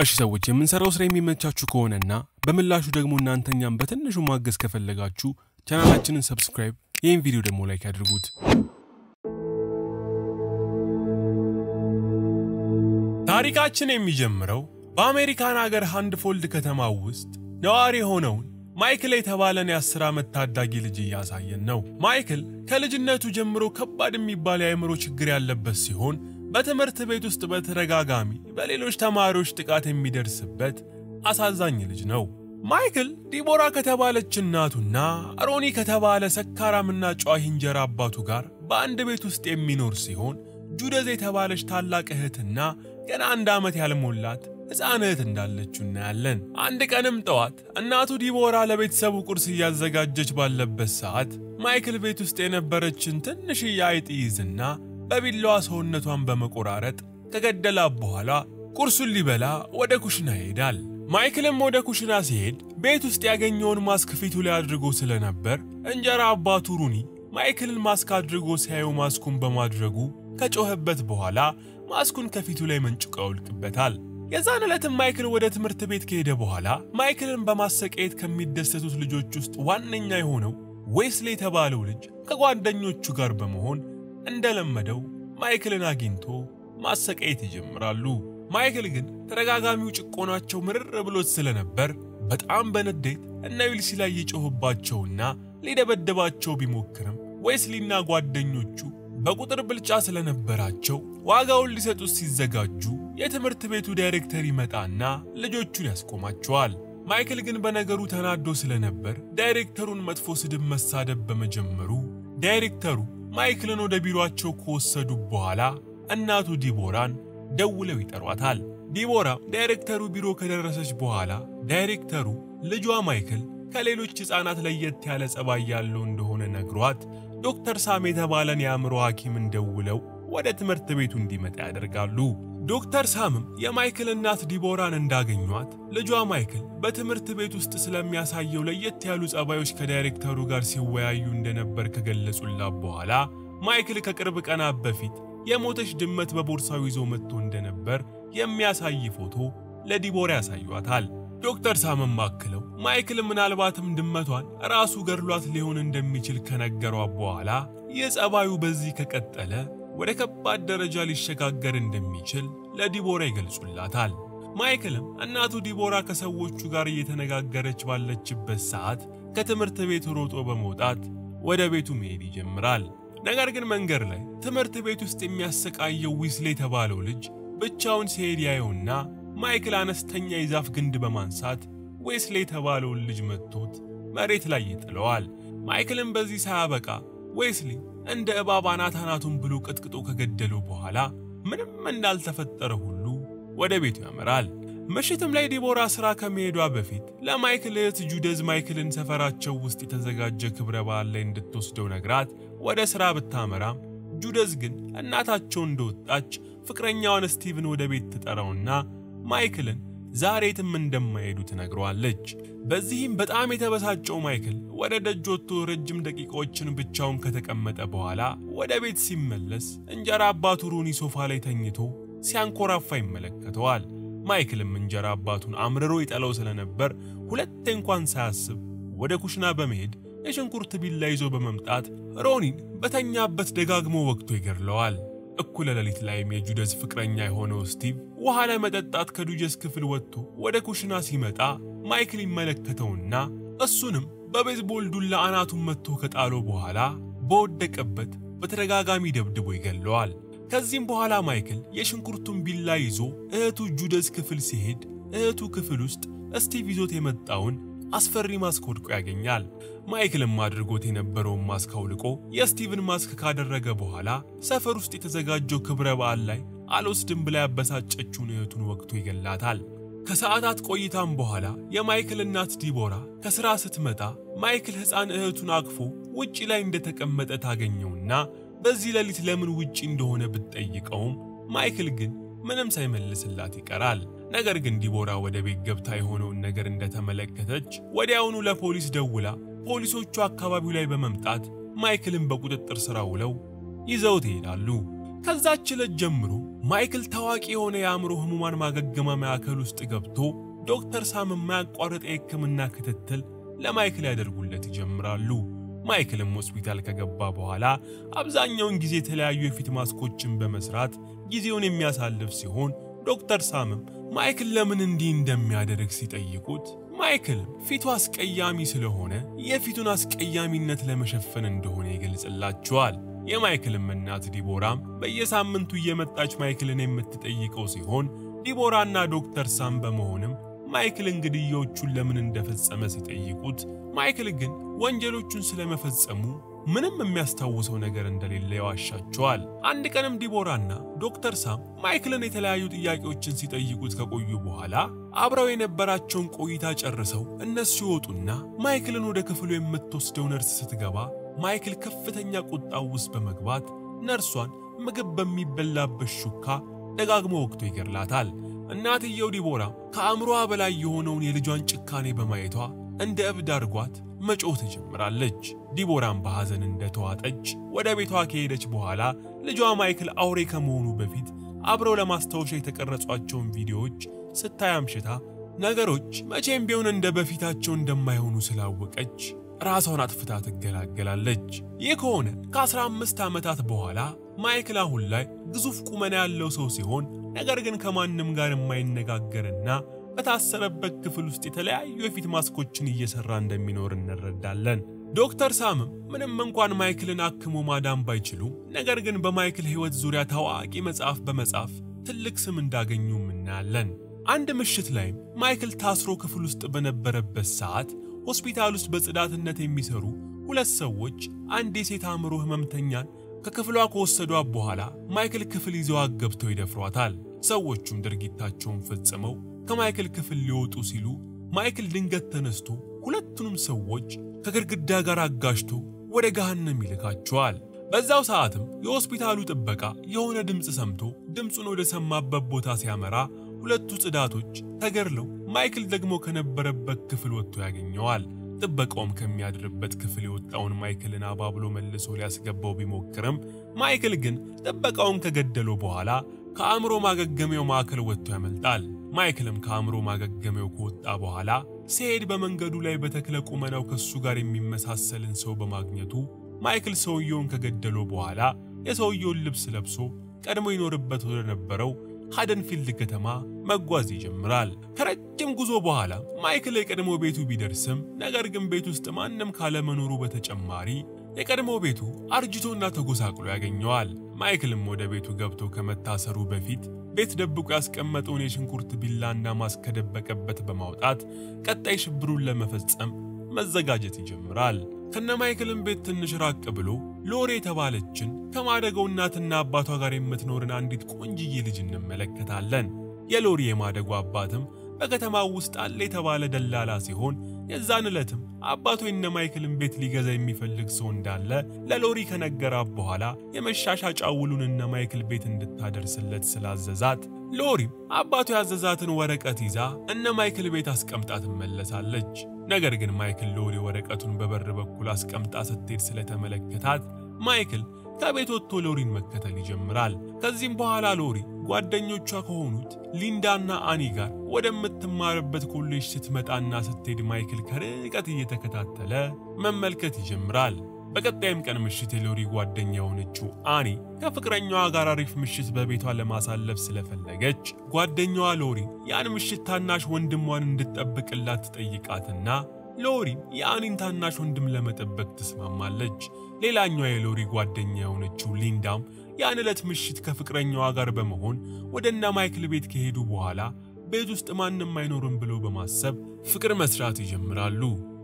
እሺ ሰዎች የምንሰራው ስራ የሚመቻችሁ ከሆነና በምላሹ ደግሞ እናንተም እኛን በትንሹ ማገዝ ከፈለጋችሁ ቻናላችንን subscribe፣ ይህን ቪዲዮ ደግሞ like ያድርጉት። ታሪካችን የሚጀምረው በአሜሪካን ሀገር ሃደንፊልድ ከተማ ውስጥ ነዋሪ የሆነውን ማይክል የተባለን የአስር ዓመት ታዳጊ ልጅ እያሳየን ነው። ማይክል ከልጅነቱ ጀምሮ ከባድ የሚባል የአእምሮ ችግር ያለበት ሲሆን በትምህርት ቤት ውስጥ በተደጋጋሚ በሌሎች ተማሪዎች ጥቃት የሚደርስበት አሳዛኝ ልጅ ነው። ማይክል ዲቦራ ከተባለች እናቱና ሮኒ ከተባለ ሰካራምና ጨዋሂ እንጀራ አባቱ ጋር በአንድ ቤት ውስጥ የሚኖር ሲሆን ጁደዝ የተባለች ታላቅ እህትና ገና አንድ ዓመት ያልሞላት ሕፃን እህት እንዳለችው እናያለን። አንድ ቀንም ጠዋት እናቱ ዲቦራ ለቤተሰቡ ቁርስ እያዘጋጀች ባለበት ሰዓት ማይክል ቤት ውስጥ የነበረችን ትንሽዬ አይጥ ይይዝና በቢላዋ ሰውነቷን በመቆራረጥ ከገደላት በኋላ ቁርሱን ሊበላ ወደ ኩሽና ይሄዳል። ማይክልም ወደ ኩሽና ሲሄድ ቤት ውስጥ ያገኘውን ማስክ ፊቱ ላይ አድርጎ ስለነበር እንጀራ አባቱ ሩኒ ማይክልን ማስክ አድርጎ ሲያየው ማስኩን በማድረጉ ከጮኸበት በኋላ ማስኩን ከፊቱ ላይ መንጭቆ ያወልቅበታል። የዛን ዕለትም ማይክል ወደ ትምህርት ቤት ከሄደ በኋላ ማይክልን በማሰቃየት ከሚደሰቱት ልጆች ውስጥ ዋነኛ የሆነው ዌስሌ የተባለው ልጅ ከጓደኞቹ ጋር በመሆን እንደለመደው ማይክልን አግኝቶ ማሰቃየት ይጀምራሉ። ማይክል ግን ተደጋጋሚው ጭቆናቸው ምርር ብሎት ስለነበር በጣም በንዴት እነ ዌስሊ ላይ ይጮህባቸውና ሊደበድባቸው ቢሞክርም ዌስሊና ጓደኞቹ በቁጥር ብልጫ ስለነበራቸው ዋጋውን ሊሰጡት ሲዘጋጁ የትምህርት ቤቱ ዳይሬክተር ይመጣና ልጆቹን ያስቆማቸዋል። ማይክል ግን በነገሩ ተናዶ ስለነበር ዳይሬክተሩን መጥፎ ስድብ መሳደብ በመጀመሩ ዳይሬክተሩ ማይክልን ወደ ቢሮአቸው ከወሰዱ በኋላ እናቱ ዲቦራን ደውለው ይጠሯታል። ዲቦራ ዳይሬክተሩ ቢሮ ከደረሰች በኋላ ዳይሬክተሩ ልጇ ማይክል ከሌሎች ሕፃናት ለየት ያለ ጸባይ ያለው እንደሆነ ነግሯት ዶክተር ሳም የተባለን የአእምሮ ሐኪምን ደውለው ወደ ትምህርት ቤቱ እንዲመጣ ያደርጋሉ። ዶክተር ሳምም የማይክል እናት ዲቦራን እንዳገኟት ልጇ ማይክል በትምህርት ቤት ውስጥ ስለሚያሳየው ለየት ያሉ ጸባዮች ከዳይሬክተሩ ጋር ሲወያዩ እንደነበር ከገለጹላት በኋላ ማይክል ከቅርብ ቀናት በፊት የሞተች ድመት በቦርሳው ይዞ መጥቶ እንደነበር የሚያሳይ ፎቶ ለዲቦራ ያሳዩታል። ዶክተር ሳምም አክለው ማይክል ምናልባትም ድመቷን ራሱ ገድሏት ሊሆን እንደሚችል ከነገሯት በኋላ የጸባዩ በዚህ ከቀጠለ ወደ ከባድ ደረጃ ሊሸጋገር እንደሚችል ለዲቦራ ይገልጹላታል። ማይክልም እናቱ ዲቦራ ከሰዎቹ ጋር እየተነጋገረች ባለችበት ሰዓት ከትምህርት ቤት ሮጦ በመውጣት ወደ ቤቱ መሄድ ይጀምራል። ነገር ግን መንገድ ላይ ትምህርት ቤት ውስጥ የሚያሰቃየው ዊስሌ የተባለው ልጅ ብቻውን ሲሄድ ያየውና ማይክል አነስተኛ የዛፍ ግንድ በማንሳት ዌስሌ የተባለውን ልጅ መጥቶት መሬት ላይ ይጥለዋል። ማይክልም በዚህ ሳያበቃ ዌስሊን እንደ እባብ አናት አናቱን ብሎ ቀጥቅጦ ከገደለው በኋላ ምንም እንዳልተፈጠረ ሁሉ ወደ ቤቱ ያመራል። ምሽትም ላይ ዲቦራ ሥራ ከመሄዷ በፊት ለማይክል እህት ጁደዝ ማይክልን ሰፈራቸው ውስጥ የተዘጋጀ ክብረ በዓል ላይ እንድትወስደው ነግራት ወደ ሥራ ብታመራም ጁደዝ ግን እናታቸው እንደወጣች ፍቅረኛዋን ስቲቭን ወደ ቤት ትጠራውና ማይክልን ዛሬ የትም እንደማይሄዱ ትነግረዋለች። በዚህም በጣም የተበሳጨው ማይክል ወደ ደጅ ወጥቶ ረጅም ደቂቃዎችን ብቻውን ከተቀመጠ በኋላ ወደ ቤት ሲመለስ እንጀራ አባቱ ሩኒ ሶፋ ላይ ተኝቶ ሲያንኮራፋ ይመለከተዋል። ማይክልም እንጀራ አባቱን አምርሮ ይጠላው ስለነበር ሁለቴ እንኳን ሳያስብ ወደ ኩሽና በመሄድ የሽንኩርት ቢላ ይዞ በመምጣት ሮኒን በተኛበት ደጋግሞ ወቅቶ ይገድለዋል። እኩለ ሌሊት ላይም የጁደዝ ፍቅረኛ የሆነው ስቲቭ ውሃ ለመጠጣት ከጁደዝ ክፍል ወጥቶ ወደ ኩሽና ሲመጣ ማይክል ይመለከተውና እሱንም በቤዝቦል ዱላ አናቱን መትቶ ከጣለው በኋላ በወደቀበት በተደጋጋሚ ደብድቦ ይገለዋል። ከዚህም በኋላ ማይክል የሽንኩርቱን ቢላ ይዞ እህቱ ጁደዝ ክፍል ሲሄድ እህቱ ክፍል ውስጥ ስቲቭ ይዞት የመጣውን አስፈሪ ማስክ ወድቆ ያገኛል። ማይክልም አድርጎት የነበረውን ማስክ አውልቆ የስቲቭን ማስክ ካደረገ በኋላ ሰፈር ውስጥ የተዘጋጀው ክብረ በዓል ላይ አልወስድህም ብላ ያበሳጨችውን እህቱን ወቅቶ ይገላታል። ከሰዓታት ቆይታም በኋላ የማይክል እናት ዲቦራ ከሥራ ስትመጣ ማይክል ሕፃን እህቱን አቅፎ ውጪ ላይ እንደተቀመጠ ታገኘውና በዚህ ሌሊት ለምን ውጪ እንደሆነ ብትጠይቀውም ማይክል ግን ምንም ሳይመልስላት ይቀራል። ነገር ግን ዲቦራ ወደ ቤት ገብታ የሆነውን ነገር እንደተመለከተች ወዲያውኑ ለፖሊስ ደውላ ፖሊሶቹ አካባቢው ላይ በመምጣት ማይክልን በቁጥጥር ስር ውለው ይዘውት ይሄዳሉ። ከዛች ዕለት ጀምሮ ማይክል ታዋቂ የሆነ የአእምሮ ህሙማን ማገገማ ማዕከል ውስጥ ገብቶ ዶክተር ሳም የማያቋርጥ የሕክምና ክትትል ለማይክል ያደርጉለት ይጀምራሉ። ማይክልም ሆስፒታል ከገባ በኋላ አብዛኛውን ጊዜ የተለያዩ የፊት ማስኮችን በመስራት ጊዜውን የሚያሳልፍ ሲሆን ዶክተር ሳምም ማይክል ለምን እንዲህ እንደሚያደርግ ሲጠይቁት ማይክል ፊቱ አስቀያሚ ስለሆነ የፊቱን አስቀያሚነት ለመሸፈን እንደሆነ ይገልጽላቸዋል። የማይክልም እናት ዲቦራም በየሳምንቱ እየመጣች ማይክልን የምትጠይቀው ሲሆን ዲቦራና ዶክተር ሳም በመሆንም ማይክልን ግድያዎቹን ለምን እንደፈጸመ ሲጠይቁት ማይክል ግን ወንጀሎቹን ስለመፈጸሙ ምንም የሚያስታውሰው ነገር እንደሌለ ይዋሻቸዋል። አንድ ቀንም ዲቦራና ዶክተር ሳም ማይክልን የተለያዩ ጥያቄዎችን ሲጠይቁት ከቆዩ በኋላ አብረው የነበራቸውን ቆይታ ጨርሰው እነሱ ይወጡና ማይክልን ወደ ክፍሉ የምትወስደው ነርስ ስትገባ ማይክል ከፍተኛ ቁጣው ውስጥ በመግባት ነርሷን ምግብ በሚበላበት ሹካ ደጋግሞ ወቅቶ ይገድላታል። እናትየው ዲቦራ ከአእምሮዋ በላይ የሆነውን የልጇን ጭካኔ በማየቷ እንደ እብድ አድርጓት መጮህ ትጀምራለች። ዲቦራም በሐዘን እንደተዋጠች ወደ ቤቷ ከሄደች በኋላ ልጇ ማይክል አውሬ ከመሆኑ በፊት አብረው ለማስታወሻ የተቀረጿቸውን ቪዲዮዎች ስታይ አምሽታ ነገሮች መቼም ቢሆን እንደ በፊታቸው እንደማይሆኑ ስላወቀች ራሷን አጥፍታ ትገላገላለች። ይህ ከሆነ ከ15 ዓመታት በኋላ ማይክል አሁን ላይ ግዙፍ ቁመና ያለው ሰው ሲሆን ነገር ግን ከማንም ጋር የማይነጋገርና በታሰረበት ክፍል ውስጥ የተለያዩ የፊት ማስኮችን እየሰራ እንደሚኖር እንረዳለን። ዶክተር ሳምም ምንም እንኳን ማይክልን አክሞ ማዳን ባይችሉ ነገር ግን በማይክል ሕይወት ዙሪያ ታዋቂ መጽሐፍ በመጻፍ ትልቅ ስም እንዳገኙም እናያለን። አንድ ምሽት ላይም ማይክል ታስሮ ክፍል ውስጥ በነበረበት ሰዓት ሆስፒታል ውስጥ በጽዳትነት የሚሰሩ ሁለት ሰዎች አንድ የሴት አእምሮ ህመምተኛን ከክፍሏ ከወሰዷት በኋላ ማይክል ክፍል ይዘዋት ገብተው ይደፍሯታል። ሰዎቹም ድርጊታቸውን ፈጽመው ከማይክል ክፍል ሊወጡ ሲሉ ማይክል ድንገት ተነስቶ ሁለቱንም ሰዎች ከግድግዳ ጋር አጋጅቶ ወደ ገሃነም ይልካቸዋል። በዛው ሰዓትም የሆስፒታሉ ጥበቃ የሆነ ድምፅ ሰምቶ ድምፁን ወደ ሰማበት ቦታ ሲያመራ ሁለቱ ጽዳቶች ተገድለው ማይክል ደግሞ ከነበረበት ክፍል ወጥቶ ያገኘዋል። ጥበቃውም ከሚያድርበት ክፍል የወጣውን ማይክልን አባብሎ መልሶ ሊያስገባው ቢሞክርም ማይክል ግን ጥበቃውን ከገደለው በኋላ ከአእምሮ ማገገሚያው ማዕከል ወጥቶ ያመልጣል። ማይክልም ከአእምሮ ማገገሚያው ከወጣ በኋላ ሲሄድ በመንገዱ ላይ በተክለ ቁመናው ከሱ ጋር የሚመሳሰልን ሰው በማግኘቱ ማይክል ሰውየውን ከገደለው በኋላ የሰውየውን ልብስ ለብሶ ቀድሞ ይኖርበት ወደ ነበረው ሃደንፊልድ ከተማ መጓዝ ይጀምራል። ከረጅም ጉዞ በኋላ ማይክል የቀድሞ ቤቱ ቢደርስም ነገር ግን ቤት ውስጥ ማንም ካለመኖሩ በተጨማሪ የቀድሞ ቤቱ አርጅቶና ተጎሳቅሎ ያገኘዋል። ማይክልም ወደ ቤቱ ገብቶ ከመታሰሩ በፊት ቤት ደብቆ ያስቀመጠውን የሽንኩርት ቢላና ማስክ ከደበቀበት በማውጣት ቀጣይ ሽብሩን ለመፈጸም መዘጋጀት ይጀምራል። ከነ ማይክልም ቤት ትንሽ ራቅ ብሎ ሎሬ የተባለችን ከማደገው እናትና አባቷ ጋር የምትኖርን አንዲት ቆንጅዬ ልጅ እንመለከታለን። የሎሪ የማደጎ አባትም በከተማው ውስጥ አለ የተባለ ደላላ ሲሆን የዛን ዕለትም አባቱ የነ ማይክልን ቤት ሊገዛ የሚፈልግ ሰው እንዳለ ለሎሪ ከነገራት በኋላ የመሻሻጫ ውሉን እነ ማይክል ቤት እንድታደርስለት ስላዘዛት ሎሪም አባቷ ያዘዛትን ወረቀት ይዛ እነ ማይክል ቤት አስቀምጣ ትመለሳለች። ነገር ግን ማይክል ሎሪ ወረቀቱን በበር በኩል አስቀምጣ ስትሄድ ስለተመለከታት ማይክል ከቤት ወጥቶ ሎሪን መከተል ይጀምራል። ከዚህም በኋላ ሎሪ ጓደኞቿ ከሆኑት ሊንዳና አኒ ጋር ወደምትማርበት ኮሌጅ ስትመጣና ስትሄድ ማይክል ከርቀት እየተከታተለ መመልከት ይጀምራል። በቀጣይም ቀን ምሽት የሎሪ ጓደኛ የሆነችው አኒ ከፍቅረኛዋ ጋር አሪፍ ምሽት በቤቷ ለማሳለፍ ስለፈለገች ጓደኛዋ ሎሪ ያን ምሽት ታናሽ ወንድሟን እንድትጠብቅላት ትጠይቃትና ሎሪም የአኒን ታናሽ ወንድም ለመጠበቅ ትስማማለች። ሌላኛዋ የሎሪ ጓደኛ የሆነችው ሊንዳም ያን ዕለት ምሽት ከፍቅረኛዋ ጋር በመሆን ወደ እነ ማይክል ቤት ከሄዱ በኋላ ቤት ውስጥ ማንም አይኖርም ብለው በማሰብ ፍቅር መስራት ይጀምራሉ።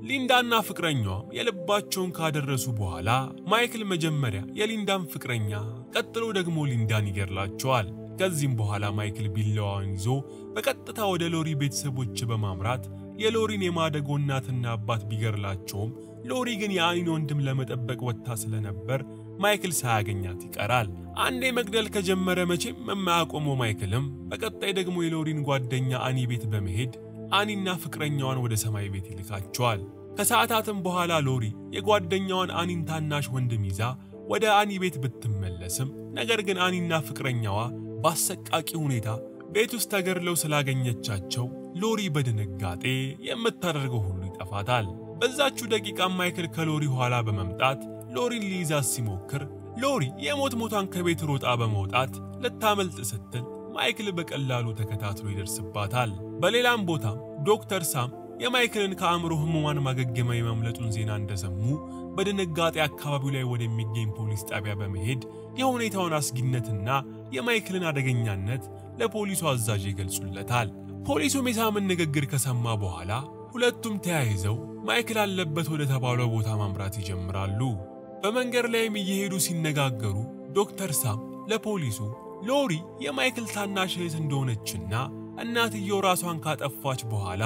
ሊንዳና ፍቅረኛዋም የልባቸውን ካደረሱ በኋላ ማይክል መጀመሪያ የሊንዳን ፍቅረኛ ቀጥሎ ደግሞ ሊንዳን ይገድላቸዋል። ከዚህም በኋላ ማይክል ቢላዋን ይዞ በቀጥታ ወደ ሎሪ ቤተሰቦች በማምራት የሎሪን የማደጎ እናትና አባት ቢገድላቸውም ሎሪ ግን የአኒን ወንድም ለመጠበቅ ወጥታ ስለነበር ማይክል ሳያገኛት ይቀራል። አንዴ መግደል ከጀመረ መቼም የማያቆመው ማይክልም በቀጣይ ደግሞ የሎሪን ጓደኛ አኒ ቤት በመሄድ አኒና ፍቅረኛዋን ወደ ሰማይ ቤት ይልካቸዋል። ከሰዓታትም በኋላ ሎሪ የጓደኛዋን አኒን ታናሽ ወንድም ይዛ ወደ አኒ ቤት ብትመለስም ነገር ግን አኒና ፍቅረኛዋ በአሰቃቂ ሁኔታ ቤት ውስጥ ተገድለው ስላገኘቻቸው ሎሪ በድንጋጤ የምታደርገው ሁሉ ይጠፋታል። በዛችው ደቂቃ ማይክል ከሎሪ ኋላ በመምጣት ሎሪን ሊይዛት ሲሞክር ሎሪ የሞት ሞቷን ከቤት ሮጣ በመውጣት ልታመልጥ ስትል ማይክል በቀላሉ ተከታትሎ ይደርስባታል። በሌላም ቦታም ዶክተር ሳም የማይክልን ከአእምሮ ህሙማን ማገገሚያ የማምለጡን ዜና እንደሰሙ በድንጋጤ አካባቢው ላይ ወደሚገኝ ፖሊስ ጣቢያ በመሄድ የሁኔታውን አስጊነትና የማይክልን አደገኛነት ለፖሊሱ አዛዥ ይገልጹለታል። ፖሊሱም የሳምን ንግግር ከሰማ በኋላ ሁለቱም ተያይዘው ማይክል አለበት ወደ ተባለው ቦታ ማምራት ይጀምራሉ። በመንገድ ላይም እየሄዱ ሲነጋገሩ ዶክተር ሳም ለፖሊሱ ሎሪ የማይክል ታናሽ እህት እንደሆነችና እናትየው ራሷን ካጠፋች በኋላ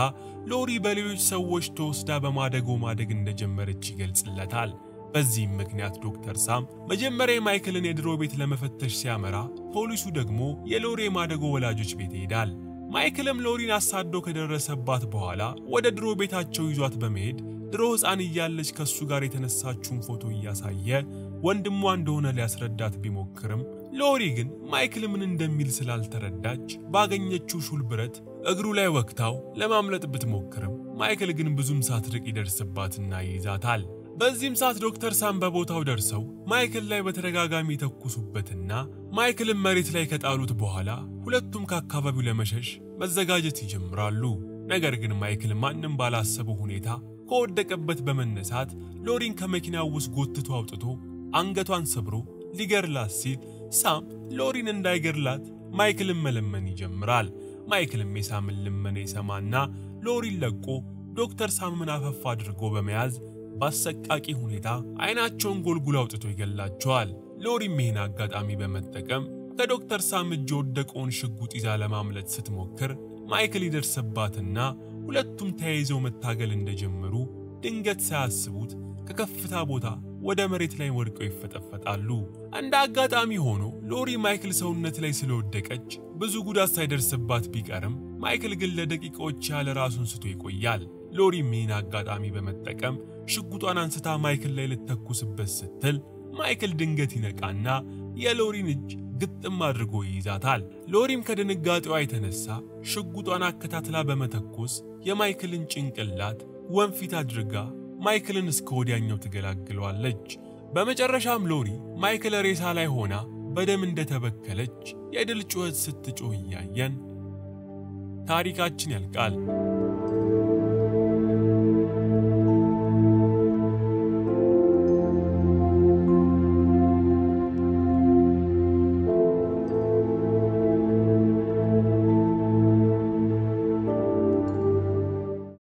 ሎሪ በሌሎች ሰዎች ተወስዳ በማደጎ ማደግ እንደጀመረች ይገልጽለታል። በዚህም ምክንያት ዶክተር ሳም መጀመሪያ የማይክልን የድሮ ቤት ለመፈተሽ ሲያመራ፣ ፖሊሱ ደግሞ የሎሪ የማደጎ ወላጆች ቤት ይሄዳል። ማይክልም ሎሪን አሳዶ ከደረሰባት በኋላ ወደ ድሮ ቤታቸው ይዟት በመሄድ ድሮ ሕፃን እያለች ከሱ ጋር የተነሳችውን ፎቶ እያሳየ ወንድሟ እንደሆነ ሊያስረዳት ቢሞክርም ሎሪ ግን ማይክል ምን እንደሚል ስላልተረዳች ባገኘችው ሹል ብረት እግሩ ላይ ወቅታው ለማምለጥ ብትሞክርም ማይክል ግን ብዙም ሳትርቅ ይደርስባትና ይይዛታል። በዚህም ሰዓት ዶክተር ሳም በቦታው ደርሰው ማይክል ላይ በተደጋጋሚ የተኩሱበትና ማይክልን መሬት ላይ ከጣሉት በኋላ ሁለቱም ከአካባቢው ለመሸሽ መዘጋጀት ይጀምራሉ። ነገር ግን ማይክል ማንም ባላሰበው ሁኔታ ከወደቀበት በመነሳት ሎሪን ከመኪናው ውስጥ ጎትቶ አውጥቶ አንገቷን ሰብሮ ሊገድላት ሲል ሳም ሎሪን እንዳይገድላት ማይክልን መለመን ይጀምራል። ማይክልም የሳምን ልመና ይሰማና ሎሪን ለቆ ዶክተር ሳምን አፈፍ አድርጎ በመያዝ በአሰቃቂ ሁኔታ አይናቸውን ጎልጉሎ አውጥቶ ይገላቸዋል። ሎሪም ይህን አጋጣሚ በመጠቀም ከዶክተር ሳም እጅ የወደቀውን ሽጉጥ ይዛ ለማምለጥ ስትሞክር ማይክል ይደርስባትና ሁለቱም ተያይዘው መታገል እንደጀመሩ ድንገት ሳያስቡት ከከፍታ ቦታ ወደ መሬት ላይ ወድቀው ይፈጠፈጣሉ። እንደ አጋጣሚ ሆኖ ሎሪ ማይክል ሰውነት ላይ ስለወደቀች ብዙ ጉዳት ሳይደርስባት ቢቀርም ማይክል ግን ለደቂቃዎች ያለ ራሱን ስቶ ይቆያል። ሎሪም ይህን አጋጣሚ በመጠቀም ሽጉጧን አንስታ ማይክል ላይ ልትተኩስበት ስትል ማይክል ድንገት ይነቃና የሎሪን እጅ ግጥም አድርጎ ይይዛታል። ሎሪም ከድንጋጤዋ የተነሳ ሽጉጧን አከታትላ በመተኮስ የማይክልን ጭንቅላት ወንፊት አድርጋ ማይክልን እስከ ወዲያኛው ትገላግለዋለች። በመጨረሻም ሎሪ ማይክል ሬሳ ላይ ሆና በደም እንደተበከለች የድል ጩኸት ስትጮህ እያየን ታሪካችን ያልቃል።